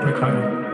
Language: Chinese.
可以。